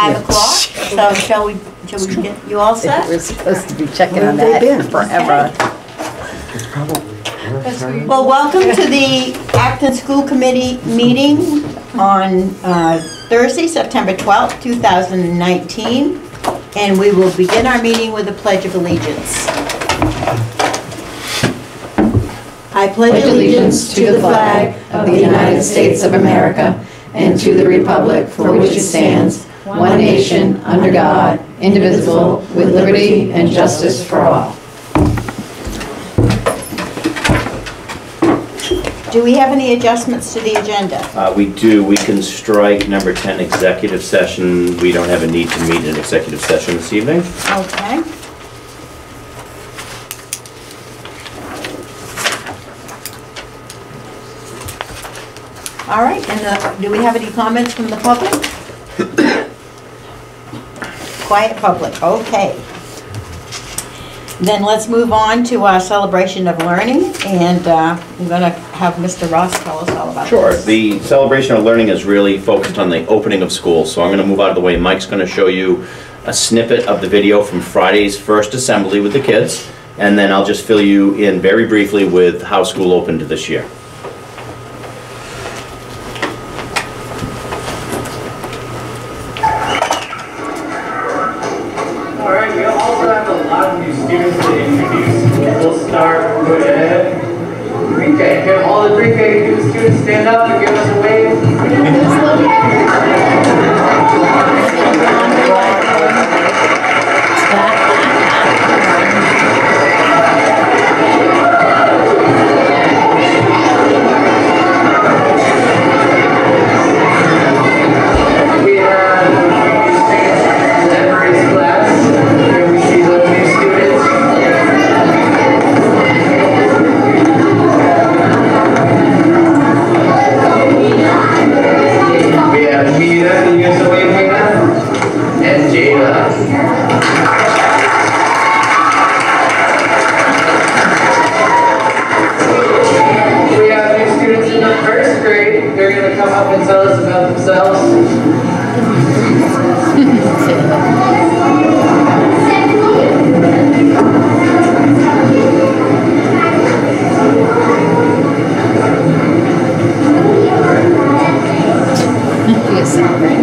Five o'clock, so shall we, shall we get you all set? We're supposed to be checking Where on have they that been? forever. Well, welcome to the Acton School Committee meeting on uh, Thursday, September 12th, 2019. And we will begin our meeting with a pledge of allegiance. I pledge allegiance to the flag of the United States of America and to the republic for which it stands, one nation, under God, indivisible, with liberty and justice for all. Do we have any adjustments to the agenda? Uh, We do, we can strike number 10, executive session. We don't have a need to meet in executive session this evening. Okay. All right, and uh, do we have any comments from the public? Quiet public, okay. Then let's move on to our celebration of learning, and uh, I'm going to have Mr. Ross tell us all about Sure, this. the celebration of learning is really focused on the opening of school, so I'm going to move out of the way. Mike's going to show you a snippet of the video from Friday's first assembly with the kids, and then I'll just fill you in very briefly with how school opened this year. pre-K. Can all the pre-K students stand up and give us a wave? First grade. They're gonna come up and tell us about themselves. Yes,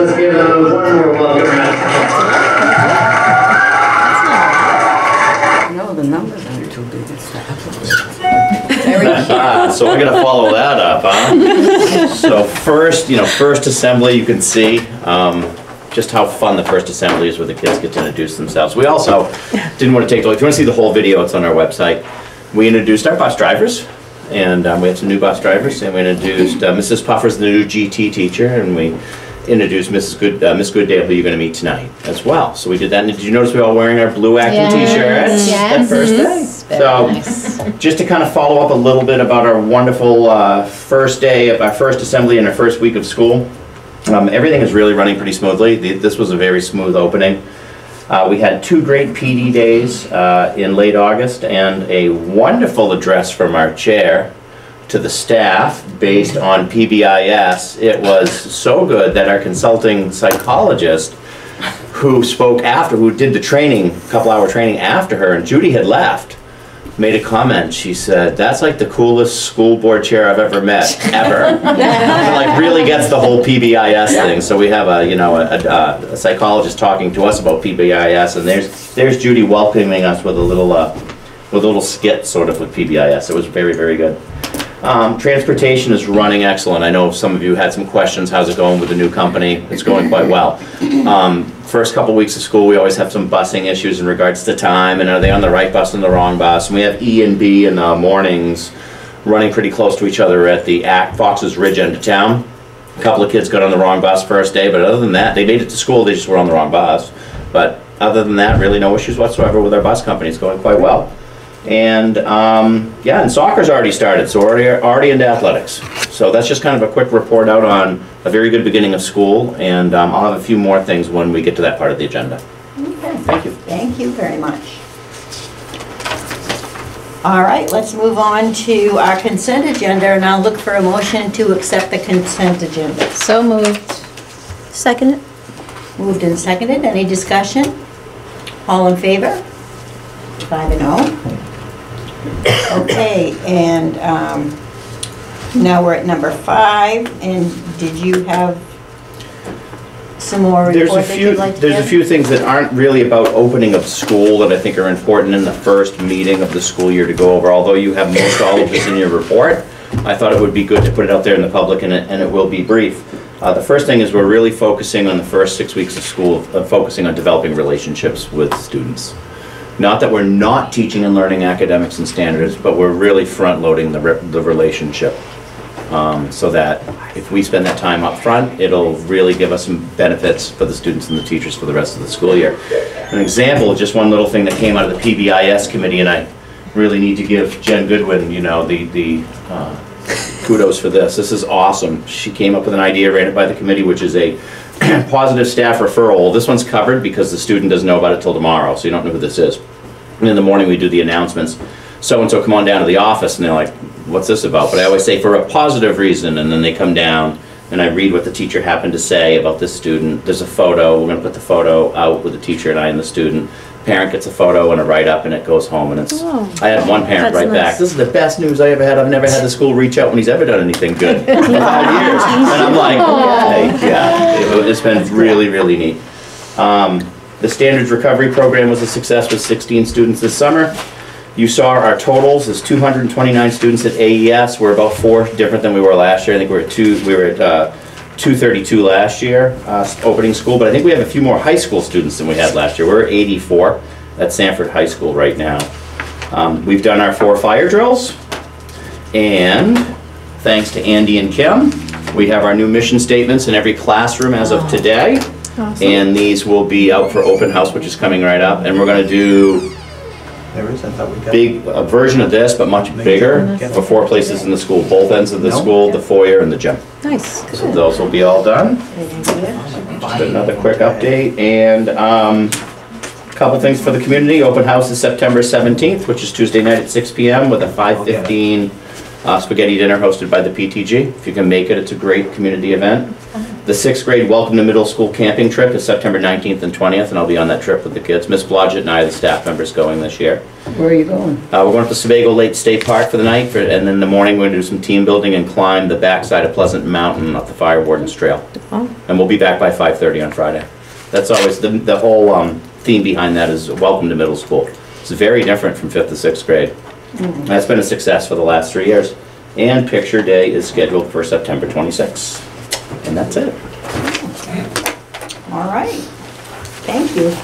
Let's give them one more welcome round. No, the numbers aren't too big, it's the Ah, So we're gonna follow that up, huh? So first, you know, first assembly, you can see um, just how fun the first assembly is where the kids get to introduce themselves. We also didn't want to take, if you want to see the whole video, it's on our website. We introduced our bus drivers, and um, we had some new bus drivers, and we introduced, uh, Mrs. Puffer's the new GT teacher, and we introduced Mrs. Good, uh, Miss Goodale, who you're gonna meet tonight as well. So we did that, and did you notice we were all wearing our blue Acton t-shirts? That first day? Very So, nice. just to kind of follow up a little bit about our wonderful uh, first day of our first assembly and our first week of school. Um, Everything is really running pretty smoothly. The- This was a very smooth opening. Uh, We had two great PD days uh, in late August and a wonderful address from our chair to the staff based on PBIS. It was so good that our consulting psychologist who spoke after, who did the training, couple hour training after her, and Judy had left, made a comment. She said, "That's like the coolest school board chair I've ever met, ever." It, like really gets the whole PBIS thing. So we have a you know a, a, a psychologist talking to us about PBIS, and there's there's Judy welcoming us with a little uh, with a little skit sort of with PBIS. It was very very good. Um, Transportation is running excellent. I know some of you had some questions, how's it going with the new company? It's going quite well. Um, First couple weeks of school, we always have some busing issues in regards to time, and are they on the right bus and the wrong bus? And we have E and B in the mornings running pretty close to each other at the Act Fox's Ridge end of town. A Couple of kids got on the wrong bus first day, but other than that, they made it to school, they just were on the wrong bus. But other than that, really no issues whatsoever with our bus company, it's going quite well. And, um, yeah, and soccer's already started, so we're already, already into athletics. So that's just kind of a quick report out on a very good beginning of school, and, um, I'll have a few more things when we get to that part of the agenda. Okay. Thank you. Thank you very much. All right, let's move on to our consent agenda, and I'll look for a motion to accept the consent agenda. So moved. Second? Moved and seconded, any discussion? All in favor? Five and oh. Okay, and um, now we're at number five, and did you have some more There's a report that few, you'd like to there's a few things that aren't really about opening of school that I think are important in the first meeting of the school year to go over. Although you have most all of this in your report, I thought it would be good to put it out there in the public and it, and it will be brief. Uh, the first thing is we're really focusing on the first six weeks of school, uh, focusing on developing relationships with students. Not that we're not teaching and learning academics and standards, but we're really front-loading the, re- the relationship. Um, so that if we spend that time up front, it'll really give us some benefits for the students and the teachers for the rest of the school year. An example, just one little thing that came out of the PBIS committee, and I really need to give Jen Goodwin, you know, the, the uh, kudos for this. This is awesome. She came up with an idea, ran it by the committee, which is a positive staff referral. This one's covered because the student doesn't know about it till tomorrow, so you don't know who this is. And in the morning, we do the announcements. So-and-so come on down to the office, and they're like, what's this about? But I always say for a positive reason, and then they come down, and I read what the teacher happened to say about this student. There's a photo, we're gonna put the photo out with the teacher and I and the student. Parent gets a photo and a write-up, and it goes home, and it's, I had one parent That's write back, nice. this is the best news I ever had, I've never had the school reach out when he's ever done anything good in five years. And I'm like, okay, yeah, it- it's been really, really neat. Um, The Standards Recovery Program was a success with 16 students this summer. You saw our totals is 229 students at AES. We're about four different than we were last year. I think we were at two, we were at uh, 232 last year, uh, opening school, but I think we have a few more high school students than we had last year. We're at 84 at Sanford High School right now. Um, We've done our four fire drills, and thanks to Andy and Kim, we have our new mission statements in every classroom as of today. And these will be out for open house, which is coming right up, and we're gonna do There is, I thought we got. big, a version of this, but much bigger, for four places in the school, both ends of the school, the foyer and the gym. Nice. So those will be all done. Just another quick update, and, um, a couple things for the community. Open house is September seventeenth, which is Tuesday night at six P M with a five fifteen Uh, Spaghetti dinner hosted by the PTG. If you can make it, it's a great community event. The sixth grade Welcome to Middle School camping trip is September 19th and 20th, and I'll be on that trip with the kids. Miss Blodgett and I are the staff members going this year. Where are you going? Uh, we're going to Sebago Lake State Park for the night, for, and then in the morning, we're gonna do some team building and climb the backside of Pleasant Mountain up the Fire Warden's Trail. And we'll be back by 5:30 on Friday. That's always, the, the whole, um, theme behind that is welcome to middle school. It's very different from fifth to sixth grade. That's been a success for the last three years. And picture day is scheduled for September 26th. And that's it. All right, thank you.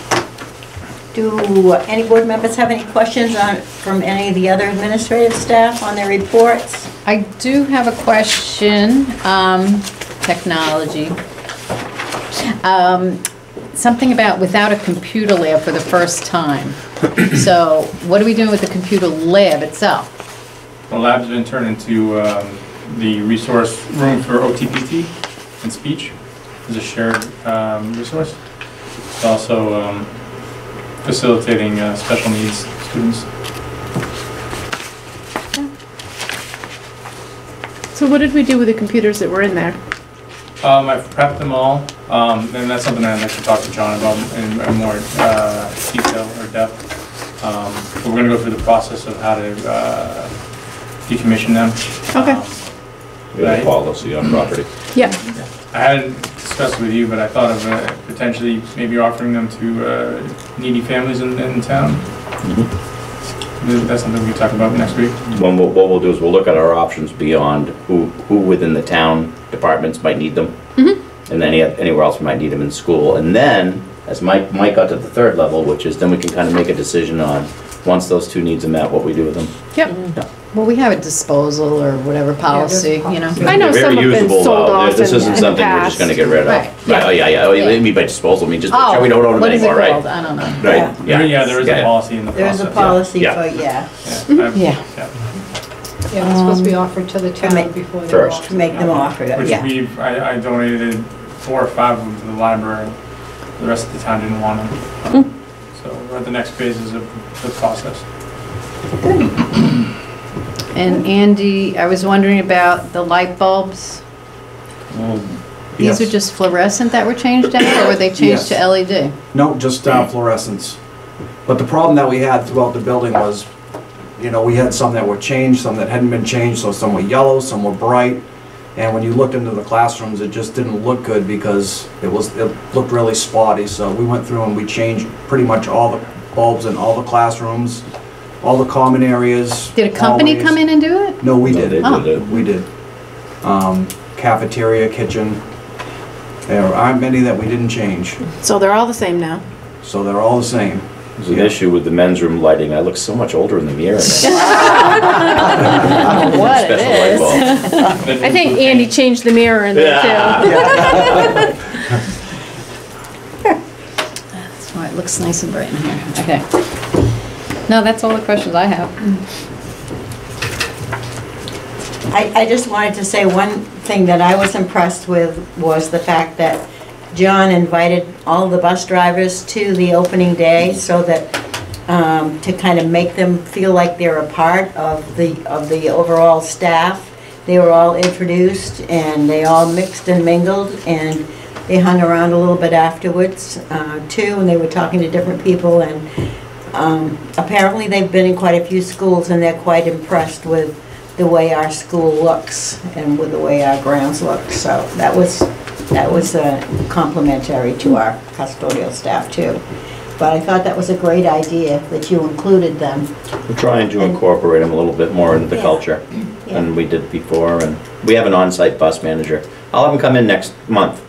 Do any board members have any questions on, from any of the other administrative staff on their reports? I do have a question, um, technology. Um, something about without a computer lab for the first time. So what are we doing with the computer lab itself? The lab's been turned into um, the resource room for OTPT and speech as a shared um, resource. It's also um, facilitating uh, special needs students. So what did we do with the computers that were in there? Um, I've prepped them all, um, and that's something I'd like to talk to John about in in more uh, detail or depth. Um, but We're gonna go through the process of how to uh, decommission them. Okay. Um, We have a policy on property. Yeah. I hadn't discussed with you, but I thought of uh, potentially maybe offering them to uh, needy families in, in town. That's something we can talk about next week. When we'll, what we'll do is we'll look at our options beyond who, who within the town departments might need them. Mm-hmm. And any, anywhere else we might need them in school. And then, as Mike, Mike got to the third level, which is then we can kind of make a decision on, once those two needs are met, what we do with them. Yep. Mm-hmm. Well, we have a disposal or whatever policy, you know? I know They're some very have been usable, sold though. off This in- isn't in the something we're just gonna get rid of. Right, Right, oh, yeah, yeah, oh, you Yeah. mean by disposal, I mean just make sure Oh, we don't own them what is it anymore, right? called? I don't know. Right, yeah. Yeah, there is Yeah, a policy in the There's process. a policy Yeah. for, yeah, Yeah, I've- Yeah. Yeah, it's supposed to be offered to the To make- town before they First. to make them offer it, Which yeah. we've, I, I donated four or five of them to the library. The rest of the town didn't want them. So we're at the next phases of the process. And Andy, I was wondering about the light bulbs. These are Yes. just fluorescent that were changed out, or were they changed to Yes. LED? No, just uh, fluorescents. But the problem that we had throughout the building was, you know, we had some that were changed, some that hadn't been changed, so some were yellow, some were bright. And when you looked into the classrooms, it just didn't look good because it was, it looked really spotty. So we went through and we changed pretty much all the bulbs in all the classrooms, all the common areas. Did a company hallways. come in and do it? No, we No, did. they Oh. did it. We did. Um, Cafeteria, kitchen. There aren't many that we didn't change, So they're all the same now. so they're all the same. There's an issue with the men's room lighting. I look so much older in the mirror. What it Special light is. bulb. I think Andy changed the mirror in there too. That's why it looks nice and bright in here. Okay. No, that's all the questions I have. I, I just wanted to say one thing that I was impressed with was the fact that John invited all the bus drivers to the opening day so that, um, to kind of make them feel like they're a part of the, of the overall staff. They were all introduced and they all mixed and mingled and they hung around a little bit afterwards, uh, too, and they were talking to different people and, um, apparently they've been in quite a few schools and they're quite impressed with the way our school looks and with the way our grounds look. So that was, that was uh, complimentary to our custodial staff too. But I thought that was a great idea that you included them. We're trying to incorporate them a little bit more into the Yeah. culture than we did before, and we have an on-site bus manager. I'll have him come in next month.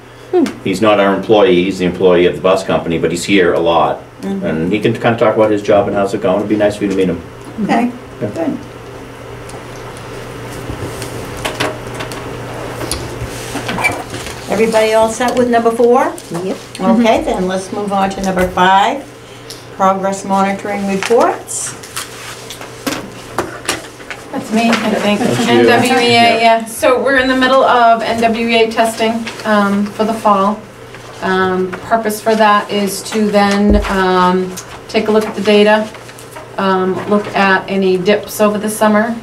He's not our employee, he's the employee of the bus company, but he's here a lot. And he can kind of talk about his job and how's it going. It'd be nice for you to meet him. Okay, good. Everybody all set with number four? Yep. Okay, then let's move on to number five, progress monitoring reports. That's me, I think. That's you. NWEA, yeah. So we're in the middle of NWEA testing um, for the fall. Um, Purpose for that is to then um, take a look at the data, um, look at any dips over the summer,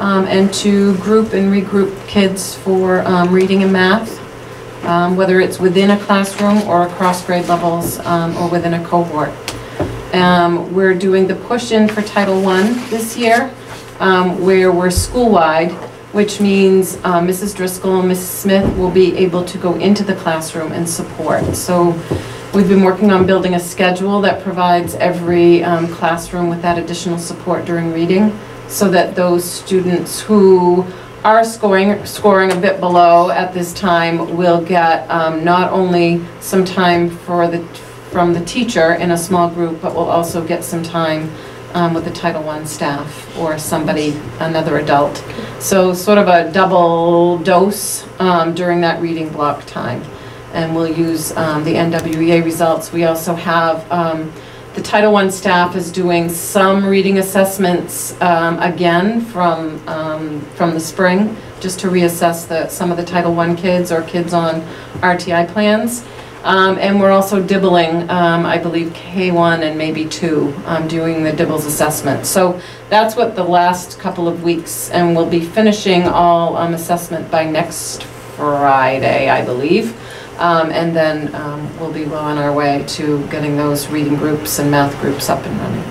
um, and to group and regroup kids for um, reading and math, um, whether it's within a classroom or across grade levels um, or within a cohort. Um, We're doing the push-in for Title I this year, um, where we're school-wide, which means uh, Mrs. Driscoll and Mrs. Smith will be able to go into the classroom and support. So we've been working on building a schedule that provides every um, classroom with that additional support during reading, so that those students who are scoring, scoring a bit below at this time will get um, not only some time for the, from the teacher in a small group, but will also get some time um, with the Title I staff or somebody, another adult. So sort of a double dose um, during that reading block time. And we'll use um, the NWEA results. We also have, um, the Title I staff is doing some reading assessments um, again from, um, from the spring, just to reassess the, some of the Title I kids or kids on RTI plans. Um, and we're also dibbling, um, I believe, K1 and maybe 2, um, doing the DIBELS assessment. So that's what the last couple of weeks, and we'll be finishing all um, assessment by next Friday, I believe. Um, and then um, we'll be well on our way to getting those reading groups and math groups up and running.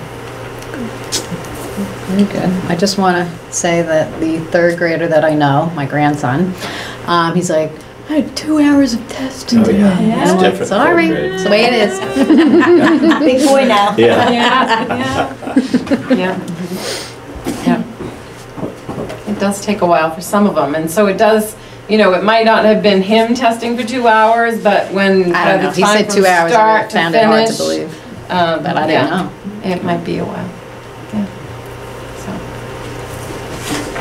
Very good. I just want to say that the third grader that I know, my grandson, um, he's like, I had two hours of testing Oh, today. yeah. It's different, Sorry, it's the way it is. Big boy now. Yeah. Yeah, yeah. Yeah. It does take a while for some of them, and so it does, you know, it might not have been him testing for two hours, but when, I don't know. the He time said from two hours. start I to found it hard to finish, believe, um, but I yeah, didn't know. It might be a while, yeah.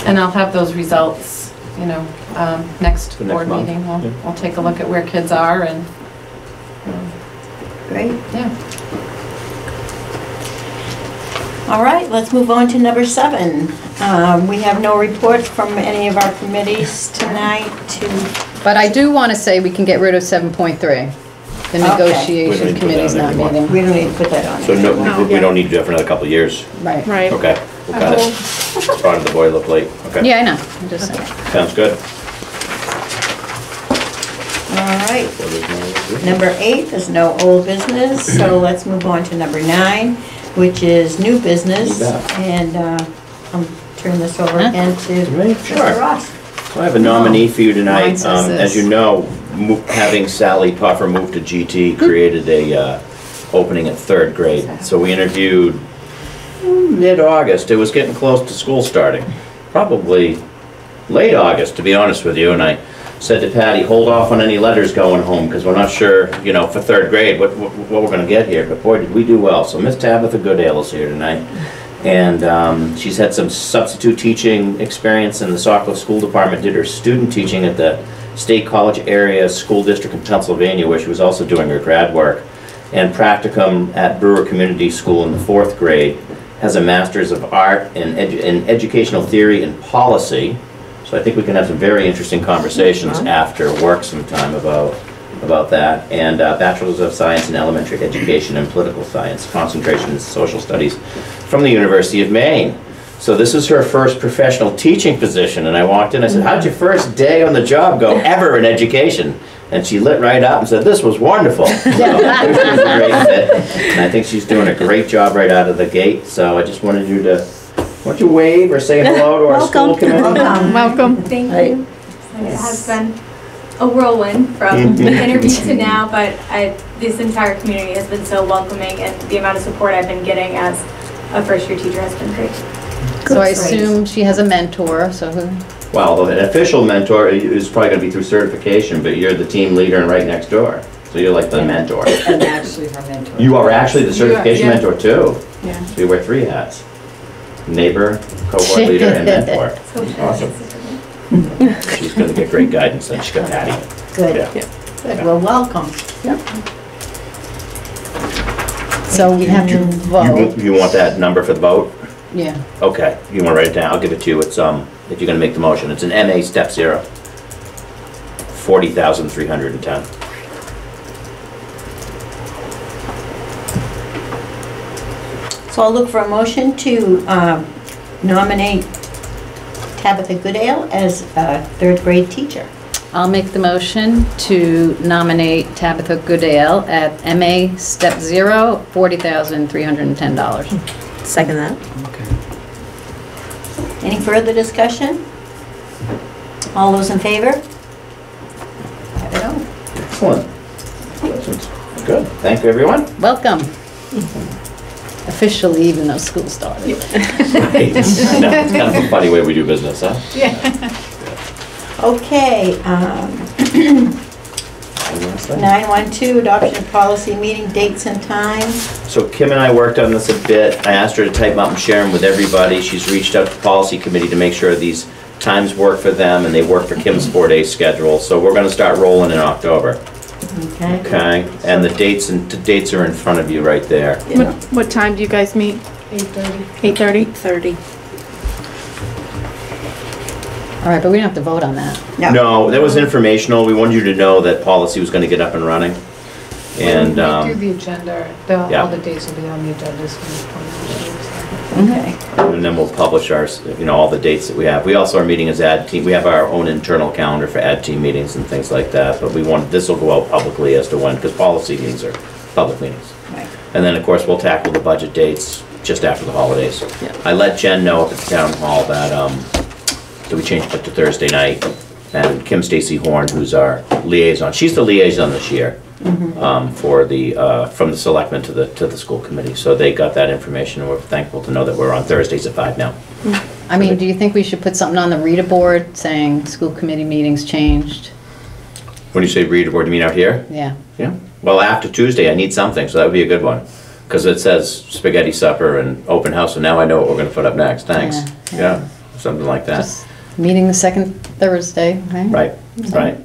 So. And I'll have those results, you know, um, next The next board month, meeting. We'll, yeah. we'll take a look at where kids are and, um, Great. yeah. All right, let's move on to number seven. Um, We have no reports from any of our committees tonight to, But I do want to say we can get rid of 7.3. The Okay. We don't negotiation need to put committee's that not in anymore. meeting. we don't need to put that on. So there. no, we don't need to do it for another couple of years. Right. Right. Okay, we'll cut it. It's part of the boilerplate. Okay, Yeah, I know. I'm just saying. sounds good. All right, So there's no- number eight, is no old business, so let's move on to number nine, which is new business. You bet. And uh, I'm turn this over Huh? again to Right, Mr. sure. Ross. So I have a nominee for you Mine tonight. says Um, this. As you know, mo- having Sally Puffer move to GT created a uh, opening at third grade. So we interviewed mm, mid-August. It was getting close to school starting, probably late August, to be honest with you. And I said to Patty, hold off on any letters going home because we're not sure, you know, for third grade, what, what what we're going to get here. But boy, did we do well. So Miss Tabitha Goodale is here tonight. And um, she's had some substitute teaching experience in the Saukville School Department, did her student teaching at the State College Area School District in Pennsylvania, where she was also doing her grad work, and practicum at Brewer Community School in the fourth grade. Has a Master's of Art in edu- in Educational Theory and Policy. So I think we can have some very interesting conversations after work sometime about, about that. And uh, Bachelor's of Science in Elementary Education and Political Science, concentration in Social Studies from the University of Maine. So this is her first professional teaching position, and I walked in, I said, how'd your first day on the job go ever in education? And she lit right up and said, this was wonderful. So, it was a great fit, And I think she's doing a great job right out of the gate, so I just wanted you to, why don't you wave or say hello to our school committee? Welcome. Thank Right. you. It has been a whirlwind from the interview to now, but I, this entire community has been so welcoming and the amount of support I've been getting as a first-year teacher has been great. So I Good assume she has a mentor, so who? Well, an official mentor is probably gonna be through certification, but you're the team leader and right next door. So you're like the mentor. I'm actually her mentor. You are actually the You are- certification yeah. mentor too. Yeah. So you wear three hats. Neighbor, cohort leader, and mentor. So Awesome. She's gonna get great guidance, and she's got Patty. Good, Yeah. good, well, welcome. So we have to You, vote. you want that number for the vote? Yeah. Okay, you wanna write it down? I'll give it to you. It's, um, if you're gonna make the motion, it's an MA step zero. Forty thousand three hundred and ten. So I'll look for a motion to um, nominate Tabitha Goodale as a third grade teacher. I'll make the motion to nominate Tabitha Goodale at MA Step Zero, $40,310. Second that. Okay. Any further discussion? All those in favor? Have it on. Excellent. Good. Thank you, everyone. Welcome. Officially, even though school started. Right. I know, It's kind of a funny way we do business, huh? Yeah. Okay, um, 912, adoption of policy meeting dates and times. So Kim and I worked on this a bit. I asked her to type them up and share them with everybody. She's reached out to the policy committee to make sure these times work for them and they work for Kim's four-day schedule. So we're gonna start rolling in October, Okay. okay? And the dates, and the dates are in front of you right there. What, what time do you guys meet? 8:30. 8:30? 30. All right, but we don't have to vote on that. No, that was informational. We wanted you to know that policy was gonna get up and running. And, When We do um, the agenda, the, Yeah. all the dates will be on the agenda, so we Okay. and then we'll publish our, you know, all the dates that we have. We also are meeting as ad team, we have our own internal calendar for ad team meetings and things like that, but we want, this will go out publicly as to when, because policy meetings are public meetings. Right. And then, of course, we'll tackle the budget dates just after the holidays. Yeah. I let Jen know up at the town hall that, um, that we changed it to Thursday night. And Kim Stacy Horn, who's our liaison, she's the liaison this year, um, for the, uh, from the selectmen to the, to the school committee. So they got that information, and we're thankful to know that we're on Thursdays at five now. I mean, do you think we should put something on the reader board saying school committee meetings changed? When you say reader board, you mean out here? Yeah. Yeah. Well, after Tuesday, I need something, so that would be a good one. Because it says spaghetti supper and open house, so now I know what we're gonna put up next, thanks. Yeah. Yeah, something like that. Just meeting the second Thursday, right? Right, right.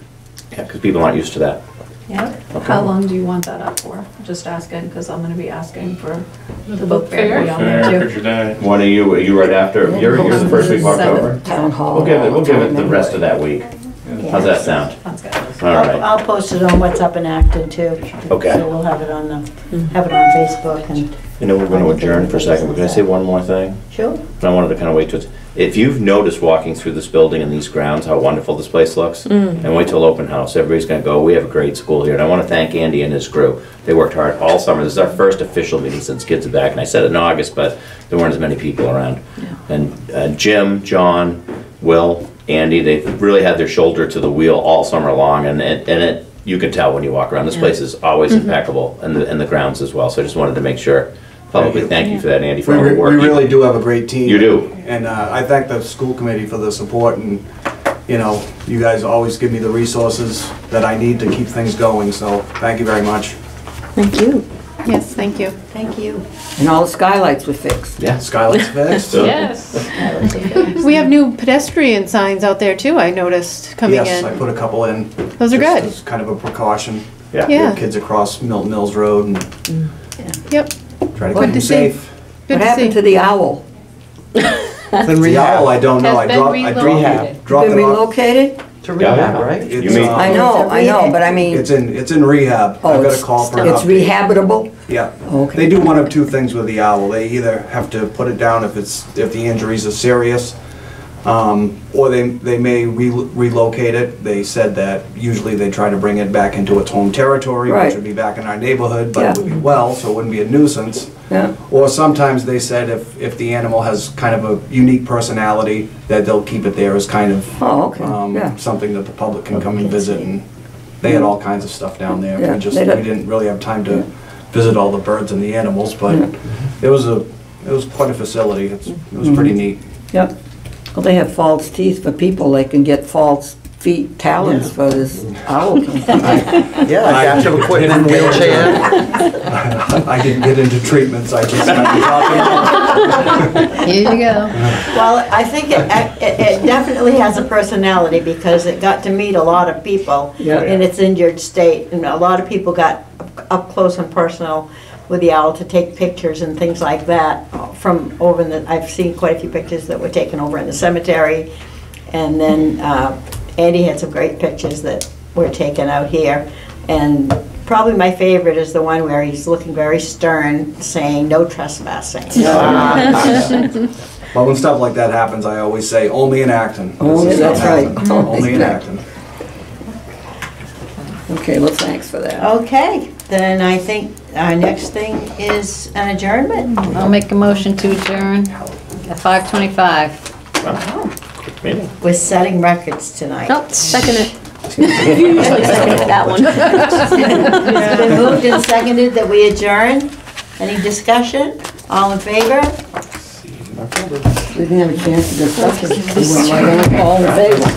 Yeah, because people aren't used to that. Yeah. Okay. How long do you want that up for? Just asking, because I'm gonna be asking for the book fair. fair? to be on Fair, there too. picture day. When are you, are you right after, you're, you're the first week of October? Town hall. We'll give it, we'll give it the rest of that week. How's that sound? All I'll right, I'll post it on What's Up in Acton too. Okay. So we'll have it on the, have it on Facebook and, you know, we're gonna adjourn for a second, but can I say one more thing? sure. I wanted to kind of wait to, if you've noticed walking through this building and these grounds, how wonderful this place looks, and wait till open house, everybody's gonna go, we have a great school here, and I want to thank Andy and his crew. They worked hard all summer, this is our first official meeting since kids are back, and I said it in August, but there weren't as many people around. And uh, Jim, John, Will, Andy, they've really had their shoulder to the wheel all summer long, and it, and it, you can tell when you walk around, this place is always impeccable, and the, and the grounds as well, so I just wanted to make sure, publicly, thank you for that, Andy, for We all the re- work. we really do have a great team. You do. And uh, I thank the school committee for the support and, you know, you guys always give me the resources that I need to keep things going, so thank you very much. Thank you. Yes, thank you. Thank you. And all the skylights were fixed. Yeah. Skylight's fixed. So- Yes. We have new pedestrian signs out there too, I noticed, coming in. Yes, I in. put a couple in. Those are just good. as kind of a precaution. Yeah. Yeah. Kids across Milton Mills Road and mm. Yep, try to Good keep them to see. safe. good What to happened to see. the owl? The owl, I don't know. Has I been dropped, I dropped, relocated. dropped Been it off. relocated? To rehab, right? It's, You mean- uh, I know, I know, but I mean, It's in, it's in rehab. oh, I've got it's, a call for an it's update. rehabitable? Yeah. Okay. They do one of two things with the owl. They either have to put it down if it's, if the injuries are serious, um, or they, they may re- relocate it. They said that usually they try to bring it back into its home territory, which would be back in our neighborhood, but it Yeah. would be well, so it wouldn't be a nuisance. Yeah, Or sometimes they said if, if the animal has kind of a unique personality, that they'll keep it there as kind of, oh, okay, um, yeah. something that the public can come and visit and they had all kinds of stuff down there. Yeah, We just, they we don't- didn't really have time to visit all the birds and the animals, but it was a, it was quite a facility. It's- It was pretty Mm-hmm. neat. Yep. Well, they have false teeth for people. They can get false feet talons for this owl. Yeah, adaptive equipment, wheelchair. I didn't get into treatments, I just started talking. Here you go. Well, I think it, it it definitely has a personality because it got to meet a lot of people Yeah. in its injured state. And a lot of people got up close and personal with the owl to take pictures and things like that from over in the, I've seen quite a few pictures that were taken over in the cemetery. And then uh, Andy had some great pictures that were taken out here. And Probably my favorite is the one where he's looking very stern, saying no trespassing. But when stuff like that happens, I always say, only in Acton. Only, that's right. Only in Acton. Okay, well, thanks for that. Okay, then I think our next thing is an adjournment. I'll make a motion to adjourn at 5:25. Good meeting. We're setting records tonight. Nope, second it. Usually second that one. It's been moved and seconded that we adjourn. Any discussion? All in favor? We didn't have a chance to discuss it. We went right on, all in favor.